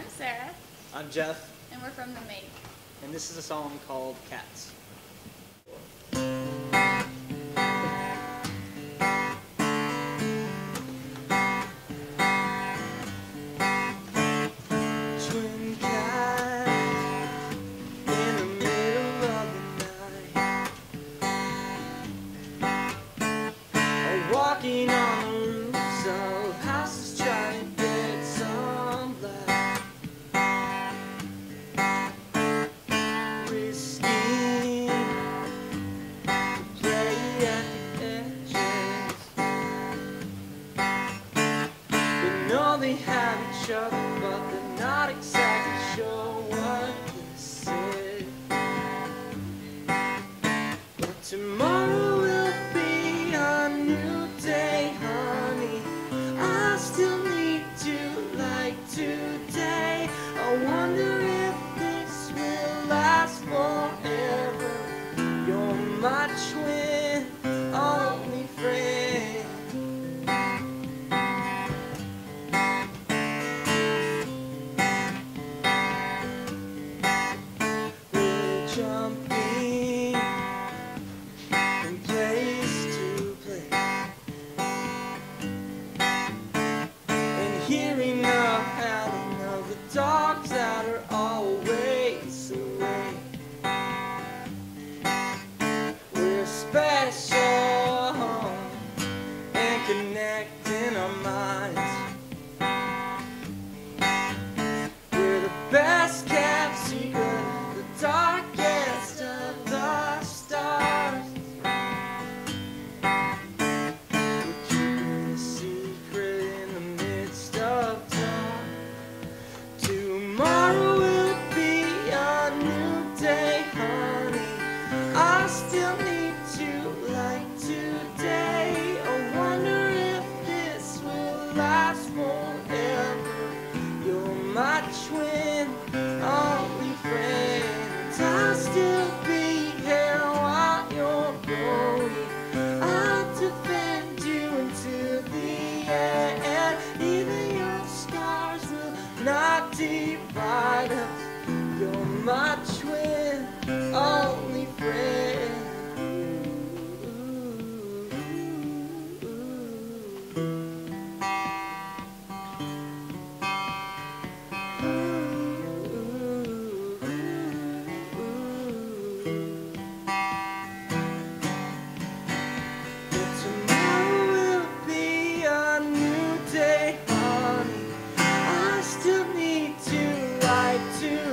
I'm Sarah, I'm Jeff, and we're from The Make. and this is a song called Cats. Know they have each other, but they're not exactly sure what this is. But tomorrow will be a new day, honey. I still need you like today. I wonder if this will last forever. You're my twin, connecting our minds. You're my twin, only friend. New